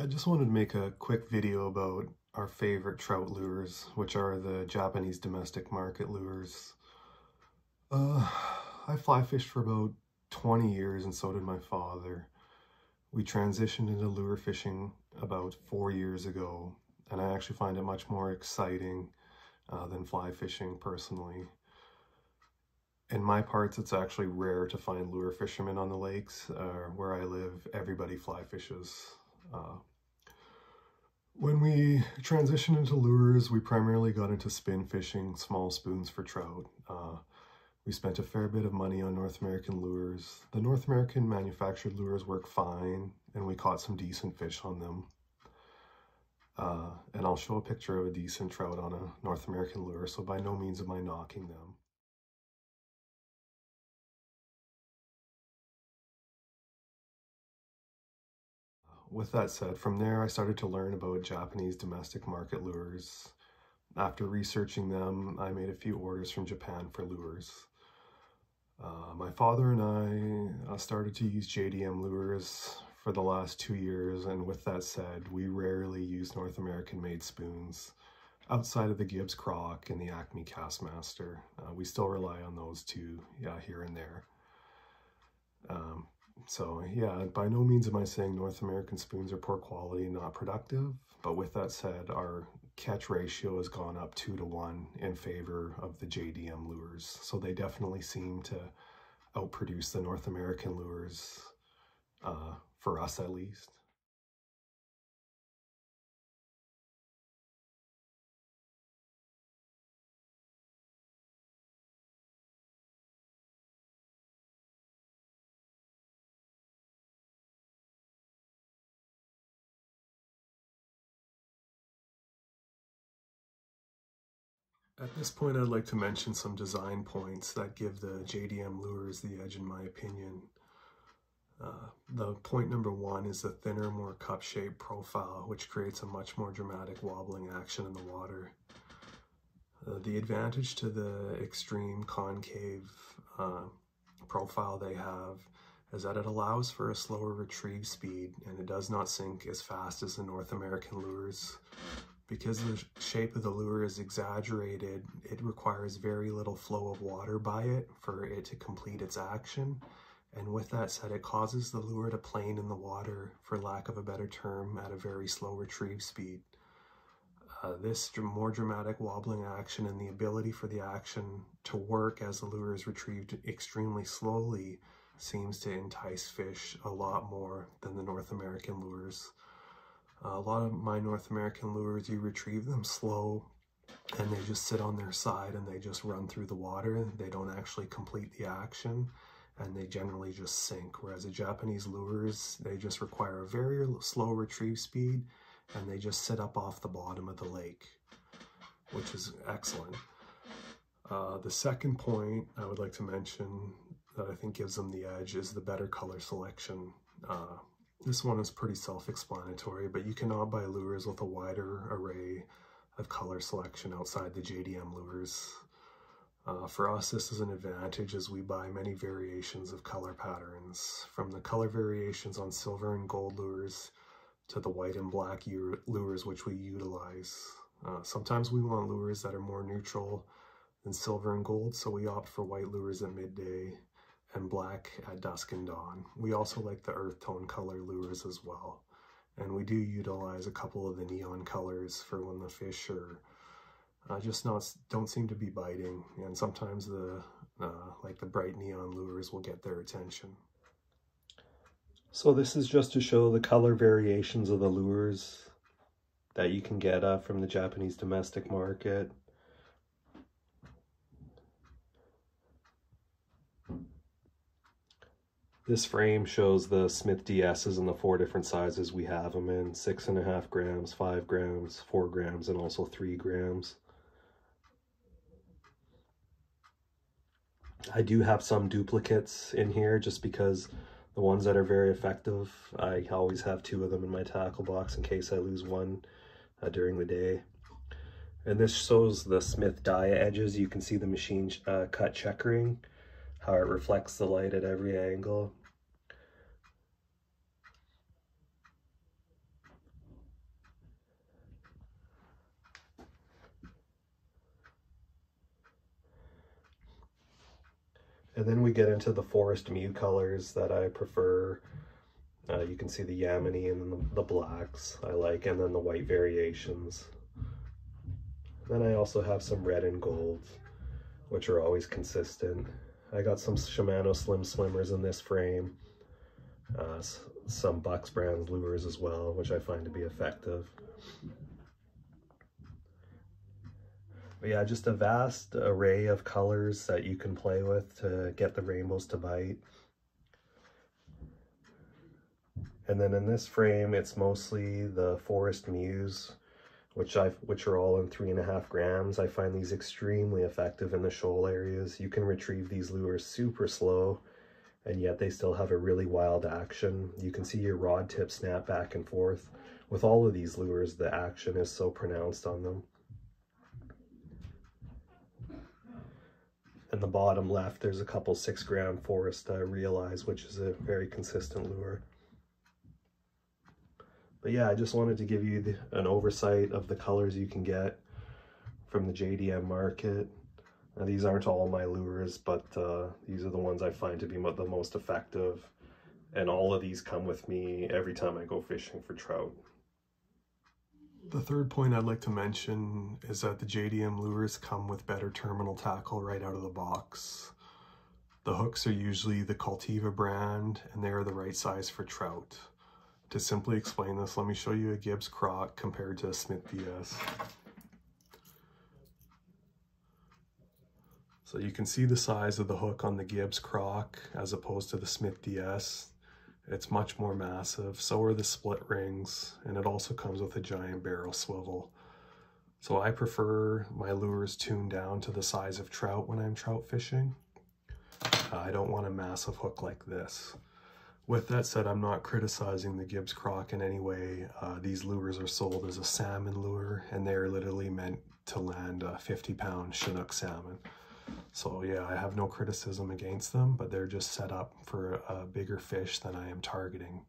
I just wanted to make a quick video about our favorite trout lures, which are the Japanese domestic market lures. Uh, I fly fished for about 20 years and so did my father. We transitioned into lure fishing about four years ago and I actually find it much more exciting uh, than fly fishing personally. In my parts, it's actually rare to find lure fishermen on the lakes. Uh, where I live, everybody fly fishes. Uh, when we transitioned into lures, we primarily got into spin fishing, small spoons for trout. Uh, we spent a fair bit of money on North American lures. The North American manufactured lures work fine, and we caught some decent fish on them. Uh, and I'll show a picture of a decent trout on a North American lure, so by no means am I knocking them. With that said, from there I started to learn about Japanese domestic market lures. After researching them, I made a few orders from Japan for lures. Uh, my father and I uh, started to use JDM lures for the last two years, and with that said, we rarely use North American made spoons outside of the Gibbs Croc and the Acme Castmaster. Uh, we still rely on those two yeah, here and there. Um, so yeah, by no means am I saying North American spoons are poor quality not productive, but with that said, our catch ratio has gone up two to one in favor of the JDM lures. So they definitely seem to outproduce the North American lures, uh, for us at least. At this point, I'd like to mention some design points that give the JDM lures the edge in my opinion. Uh, the point number one is the thinner, more cup-shaped profile, which creates a much more dramatic wobbling action in the water. Uh, the advantage to the extreme concave uh, profile they have is that it allows for a slower retrieve speed and it does not sink as fast as the North American lures, because the shape of the lure is exaggerated, it requires very little flow of water by it for it to complete its action. And with that said, it causes the lure to plane in the water, for lack of a better term, at a very slow retrieve speed. Uh, this more dramatic wobbling action and the ability for the action to work as the lure is retrieved extremely slowly seems to entice fish a lot more than the North American lures. Uh, a lot of my North American lures, you retrieve them slow and they just sit on their side and they just run through the water. They don't actually complete the action and they generally just sink. Whereas the Japanese lures, they just require a very slow retrieve speed and they just sit up off the bottom of the lake, which is excellent. Uh, the second point I would like to mention that I think gives them the edge is the better color selection. Uh, this one is pretty self-explanatory, but you cannot buy lures with a wider array of color selection outside the JDM lures. Uh, for us, this is an advantage as we buy many variations of color patterns, from the color variations on silver and gold lures to the white and black lures which we utilize. Uh, sometimes we want lures that are more neutral than silver and gold, so we opt for white lures at midday and black at dusk and dawn. We also like the earth tone color lures as well. And we do utilize a couple of the neon colors for when the fish are uh, just not don't seem to be biting. And sometimes the uh, like the bright neon lures will get their attention. So this is just to show the color variations of the lures that you can get uh, from the Japanese domestic market. This frame shows the Smith DS's in the four different sizes we have them in. Six and a half grams, five grams, four grams, and also three grams. I do have some duplicates in here just because the ones that are very effective, I always have two of them in my tackle box in case I lose one uh, during the day. And this shows the Smith dia edges. You can see the machine uh, cut checkering, how it reflects the light at every angle. And then we get into the Forest Miu colors that I prefer. Uh, you can see the Yamame and the, the blacks I like, and then the white variations. Then I also have some red and gold, which are always consistent. I got some Shimano Slim Swimmers in this frame, uh, some Bucks brand lures as well, which I find to be effective. But yeah, just a vast array of colors that you can play with to get the rainbows to bite. And then in this frame, it's mostly the Forest Mius, which I which are all in three and a half grams. I find these extremely effective in the shoal areas. You can retrieve these lures super slow, and yet they still have a really wild action. You can see your rod tip snap back and forth. With all of these lures, the action is so pronounced on them. The bottom left, there's a couple six gram forest uh, realize, which is a very consistent lure. But yeah, I just wanted to give you the, an oversight of the colors you can get from the JDM market. Now, these aren't all my lures, but uh, these are the ones I find to be the most effective. And all of these come with me every time I go fishing for trout. The third point I'd like to mention is that the JDM lures come with better terminal tackle right out of the box. The hooks are usually the Cultiva brand and they are the right size for trout. To simply explain this, let me show you a Gibbs Croc compared to a Smith DS. So you can see the size of the hook on the Gibbs Croc as opposed to the Smith DS. It's much more massive. So are the split rings, and it also comes with a giant barrel swivel. So I prefer my lures tuned down to the size of trout when I'm trout fishing. I don't want a massive hook like this. With that said, I'm not criticizing the Gibbs Croc in any way. Uh, these lures are sold as a salmon lure, and they're literally meant to land a 50 pound Chinook salmon. So yeah, I have no criticism against them, but they're just set up for a bigger fish than I am targeting.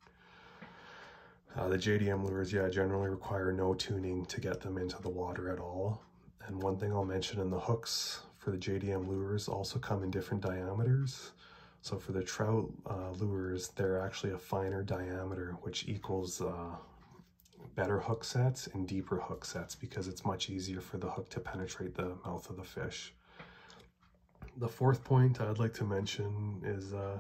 Uh, the JDM lures, yeah, generally require no tuning to get them into the water at all. And one thing I'll mention in the hooks for the JDM lures also come in different diameters. So for the trout uh, lures, they're actually a finer diameter, which equals uh, better hook sets and deeper hook sets because it's much easier for the hook to penetrate the mouth of the fish the fourth point I'd like to mention is uh,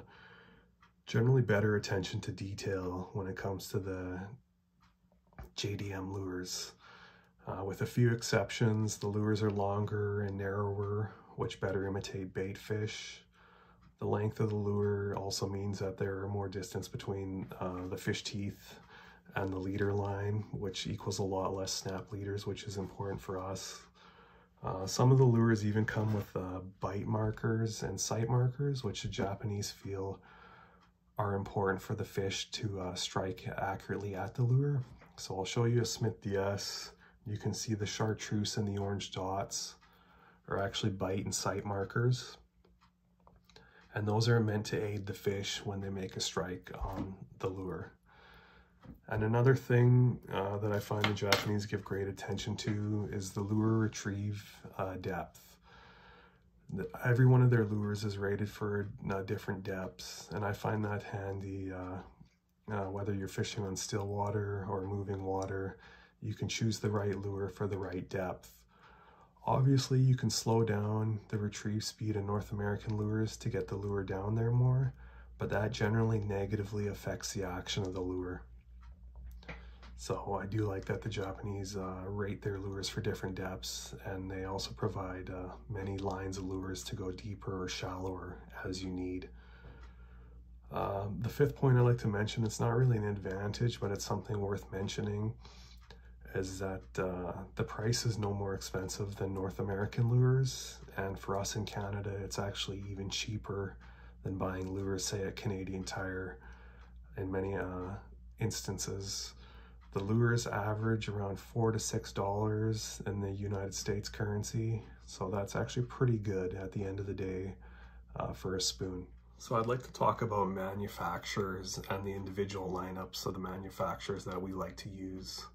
generally better attention to detail when it comes to the JDM lures. Uh, with a few exceptions, the lures are longer and narrower, which better imitate bait fish. The length of the lure also means that there are more distance between uh, the fish teeth and the leader line, which equals a lot less snap leaders, which is important for us. Uh, some of the lures even come with uh, bite markers and sight markers, which the Japanese feel are important for the fish to uh, strike accurately at the lure. So I'll show you a Smith DS. You can see the chartreuse and the orange dots are actually bite and sight markers. And those are meant to aid the fish when they make a strike on the lure. And another thing uh, that I find the Japanese give great attention to is the lure retrieve uh, depth. The, every one of their lures is rated for uh, different depths, and I find that handy. Uh, uh, whether you're fishing on still water or moving water, you can choose the right lure for the right depth. Obviously, you can slow down the retrieve speed in North American lures to get the lure down there more, but that generally negatively affects the action of the lure. So I do like that the Japanese uh, rate their lures for different depths and they also provide uh, many lines of lures to go deeper or shallower as you need. Uh, the fifth point I'd like to mention, it's not really an advantage, but it's something worth mentioning, is that uh, the price is no more expensive than North American lures. And for us in Canada, it's actually even cheaper than buying lures, say at Canadian Tire in many uh, instances. The lures average around four to six dollars in the United States currency, so that's actually pretty good at the end of the day uh, for a spoon. So I'd like to talk about manufacturers and the individual lineups of the manufacturers that we like to use.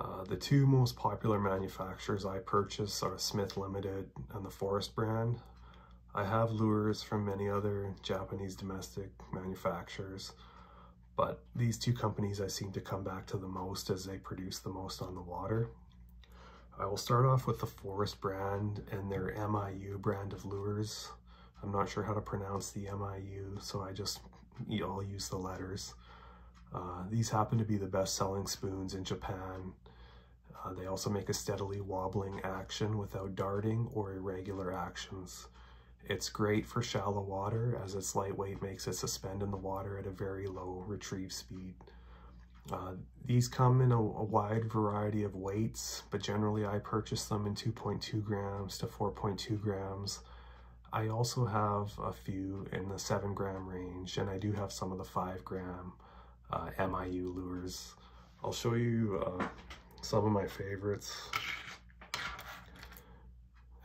Uh, the two most popular manufacturers I purchase are Smith Limited and the Forest brand. I have lures from many other Japanese domestic manufacturers, but these two companies I seem to come back to the most as they produce the most on the water. I will start off with the Forest brand and their MIU brand of lures. I'm not sure how to pronounce the MIU, so I just, I'll use the letters. Uh, these happen to be the best-selling spoons in Japan. Uh, they also make a steadily wobbling action without darting or irregular actions. It's great for shallow water as its lightweight makes it suspend in the water at a very low retrieve speed. Uh, these come in a, a, wide variety of weights, but generally I purchase them in 2.2 grams to 4.2 grams. I also have a few in the 7 gram range, and I do have some of the 5 gram uh, MIU lures. I'll show you uh, some of my favorites.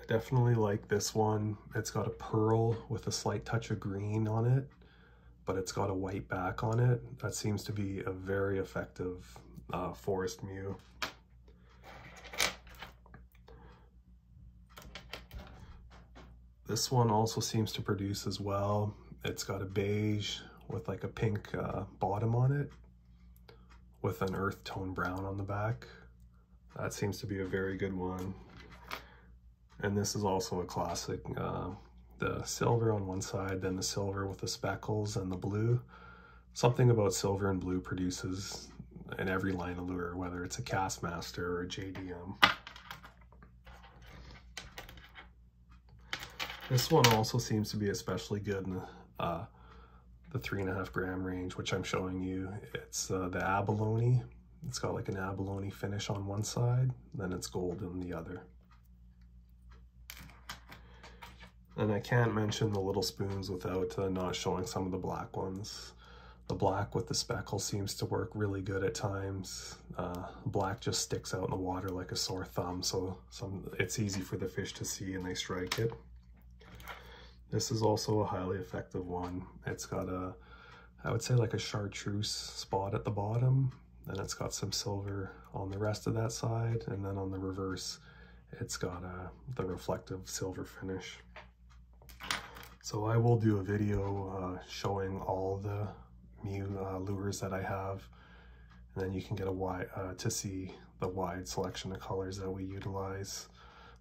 Definitely like this one. It's got a pearl with a slight touch of green on it, but it's got a white back on it. That seems to be a very effective uh, forest miu. This one also seems to produce as well. It's got a beige with like a pink uh, bottom on it with an earth tone brown on the back. That seems to be a very good one. And this is also a classic. Uh, the silver on one side, then the silver with the speckles and the blue. Something about silver and blue produces in every line of lure, whether it's a Castmaster or a JDM. This one also seems to be especially good in the, uh, the three and a half gram range, which I'm showing you. It's uh, the abalone. It's got like an abalone finish on one side, then it's gold on the other. And I can't mention the little spoons without uh, not showing some of the black ones. The black with the speckle seems to work really good at times. Uh, black just sticks out in the water like a sore thumb, so some, it's easy for the fish to see and they strike it. This is also a highly effective one. It's got a, I would say like a chartreuse spot at the bottom. Then it's got some silver on the rest of that side. And then on the reverse, it's got a, the reflective silver finish. So I will do a video uh, showing all the Miu uh, lures that I have. And then you can get a wide, uh, to see the wide selection of colors that we utilize.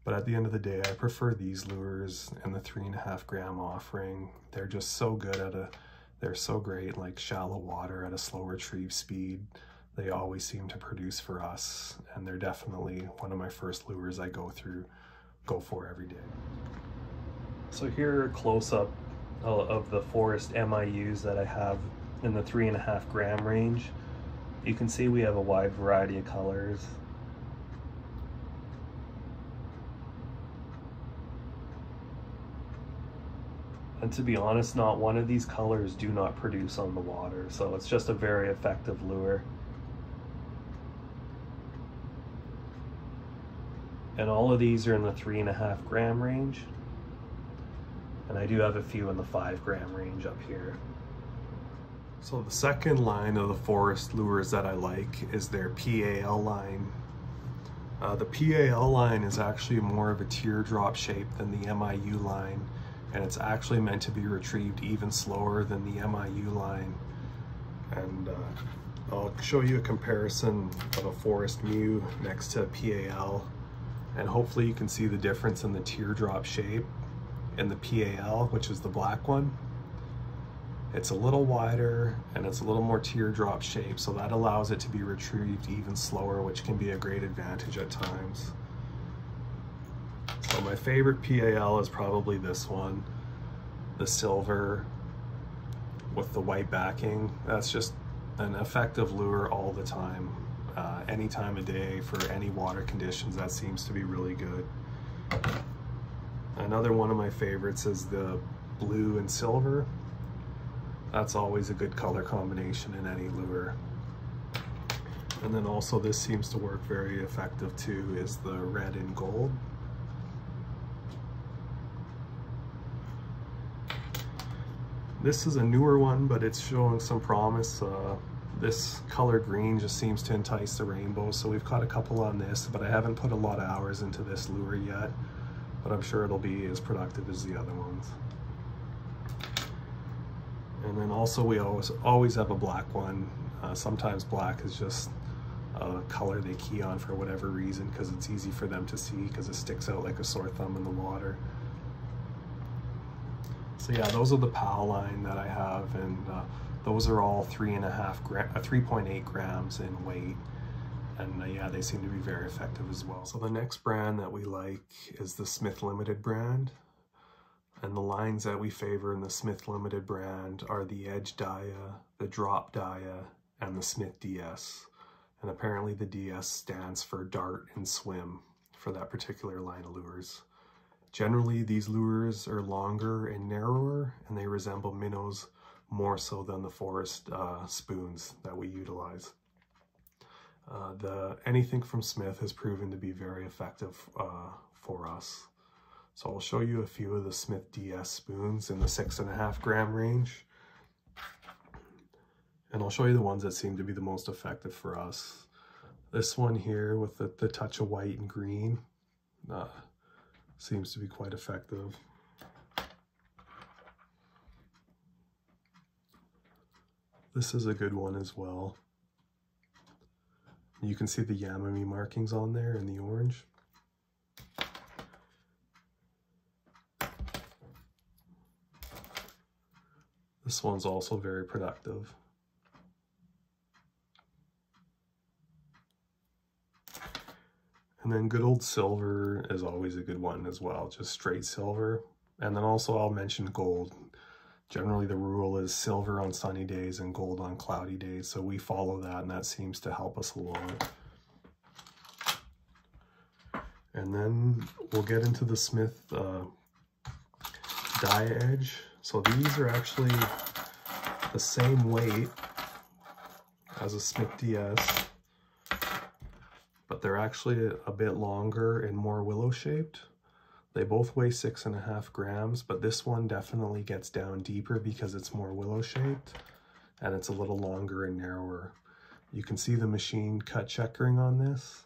But at the end of the day, I prefer these lures and the three and a half gram offering. They're just so good at a, they're so great like shallow water at a slow retrieve speed. They always seem to produce for us. And they're definitely one of my first lures I go through, go for every day. So here a close up uh, of the Forest MIUs that I have in the three and a half gram range. You can see we have a wide variety of colors. And to be honest, not one of these colors do not produce on the water. So it's just a very effective lure. And all of these are in the three and a half gram range. And I do have a few in the five gram range up here. So the second line of the forest lures that I like is their PAL line. Uh, the PAL line is actually more of a teardrop shape than the MIU line and it's actually meant to be retrieved even slower than the MIU line. And uh, I'll show you a comparison of a Forest Miu next to PAL, and hopefully you can see the difference in the teardrop shape in the PAL, which is the black one. It's a little wider and it's a little more teardrop shape, so that allows it to be retrieved even slower, which can be a great advantage at times. So my favorite PAL is probably this one, the silver with the white backing. That's just an effective lure all the time, uh, any time of day for any water conditions. That seems to be really good. Another one of my favorites is the blue and silver. That's always a good color combination in any lure. And then also this seems to work very effective too is the red and gold. This is a newer one, but it's showing some promise. Uh, this color green just seems to entice the rainbow, so we've caught a couple on this, but I haven't put a lot of hours into this lure yet. But I'm sure it'll be as productive as the other ones. And then also we always always have a black one. Uh, sometimes black is just a color they key on for whatever reason because it's easy for them to see because it sticks out like a sore thumb in the water. So yeah, those are the PAL line that I have and uh, those are all three and a half uh, 3.8 grams in weight. And uh, yeah, they seem to be very effective as well. So the next brand that we like is the Smith Limited brand. And the lines that we favor in the Smith Limited brand are the Edge Dia, the Drop Dia, and the Smith DS. And apparently the DS stands for dart and swim for that particular line of lures. Generally, these lures are longer and narrower, and they resemble minnows more so than the forest uh, spoons that we utilize. Uh, the anything from Smith has proven to be very effective uh, for us. So I'll show you a few of the Smith DS spoons in the six and a half gram range. And I'll show you the ones that seem to be the most effective for us. This one here with the, the touch of white and green uh, seems to be quite effective. This is a good one as well. You can see the Yamame markings on there in the orange. This one's also very productive. And then good old silver is always a good one as well, just straight silver. And then also I'll mention gold. Generally the rule is silver on sunny days and gold on cloudy days. So we follow that and that seems to help us a lot. And then we'll get into the Smith uh, Dia Edge. So these are actually the same weight as a Smith DS but they're actually a bit longer and more willow shaped. They both weigh six and a half grams, but this one definitely gets down deeper because it's more willow shaped and it's a little longer and narrower. You can see the machine cut checkering on this,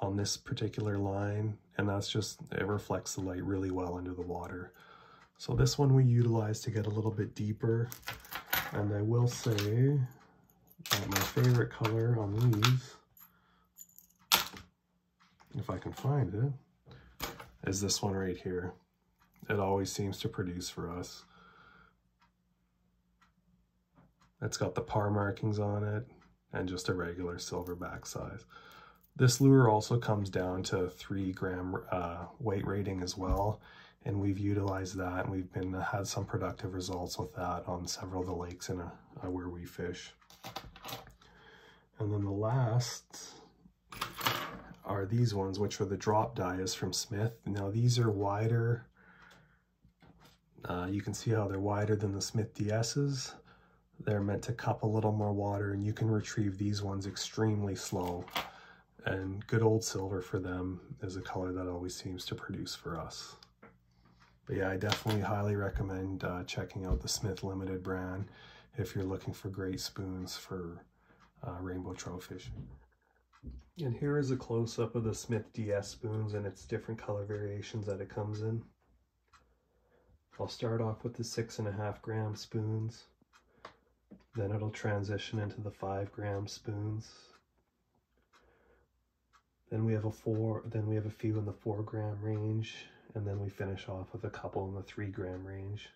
on this particular line, and that's just, it reflects the light really well into the water. So this one we utilize to get a little bit deeper. And I will say that my favorite color on these if I can find it, is this one right here. It always seems to produce for us. It's got the parr markings on it and just a regular silverback size. This lure also comes down to three gram uh, weight rating as well. And we've utilized that and we've been had some productive results with that on several of the lakes in a, uh, where we fish. And then the last are these ones, which are the drop dias from Smith. Now these are wider. Uh, you can see how they're wider than the Smith DS's. They're meant to cup a little more water and you can retrieve these ones extremely slow. And good old silver for them is a color that always seems to produce for us. But yeah, I definitely highly recommend uh, checking out the Smith Limited brand if you're looking for great spoons for uh, rainbow trout fishing. And here is a close-up of the Smith DS spoons and its different color variations that it comes in. I'll start off with the six and a half gram spoons. Then it'll transition into the five gram spoons. Then we have a four, then we have a few in the four gram range, and then we finish off with a couple in the three gram range.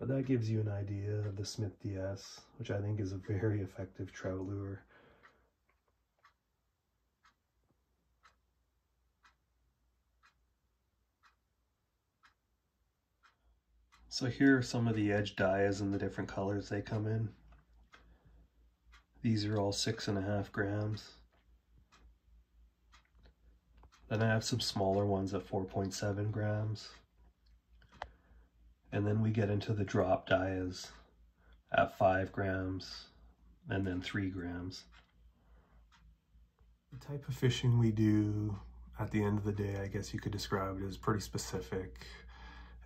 But that gives you an idea of the Smith DS, which I think is a very effective trout lure. So here are some of the edge dias and the different colors they come in. These are all six and a half grams. Then I have some smaller ones at 4.7 grams. And then we get into the drop dias at five grams and then three grams. The type of fishing we do at the end of the day, I guess you could describe it as pretty specific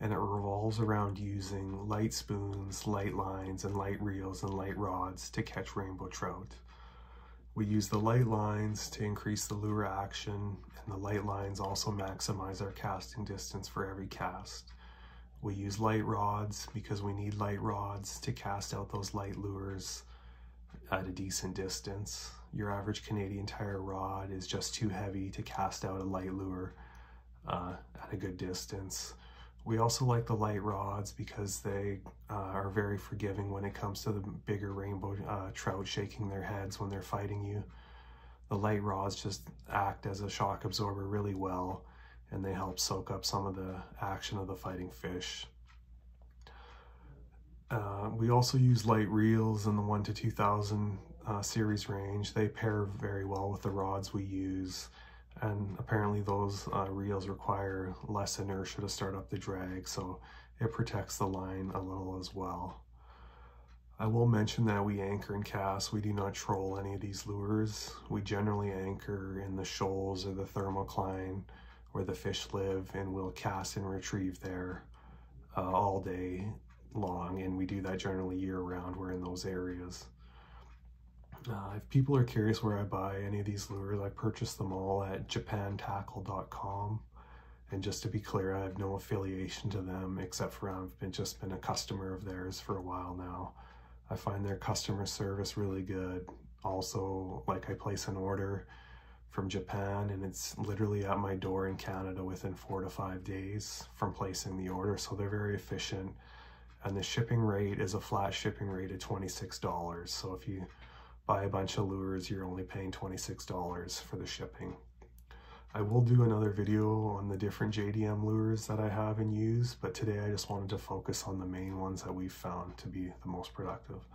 and it revolves around using light spoons, light lines, and light reels and light rods to catch rainbow trout. We use the light lines to increase the lure action and the light lines also maximize our casting distance for every cast. We use light rods because we need light rods to cast out those light lures at a decent distance. Your average Canadian tire rod is just too heavy to cast out a light lure uh, at a good distance. We also like the light rods because they uh, are very forgiving when it comes to the bigger rainbow uh, trout shaking their heads when they're fighting you. The light rods just act as a shock absorber really well and they help soak up some of the action of the fighting fish. Uh, we also use light reels in the 1 to 2000 uh, series range. They pair very well with the rods we use and apparently those uh, reels require less inertia to start up the drag so it protects the line a little as well. I will mention that we anchor and cast. We do not troll any of these lures. We generally anchor in the shoals or the thermocline where the fish live and we'll cast and retrieve there uh, all day long and we do that generally year round. We're in those areas. Uh, if people are curious where I buy any of these lures, I purchase them all at japantackle.com. And just to be clear, I have no affiliation to them except for I've been just been a customer of theirs for a while now. I find their customer service really good. Also, like I place an order from Japan and it's literally at my door in Canada within four to five days from placing the order. So they're very efficient. And the shipping rate is a flat shipping rate of $26. So if you buy a bunch of lures, you're only paying $26 for the shipping. I will do another video on the different JDM lures that I have and use, but today I just wanted to focus on the main ones that we've found to be the most productive.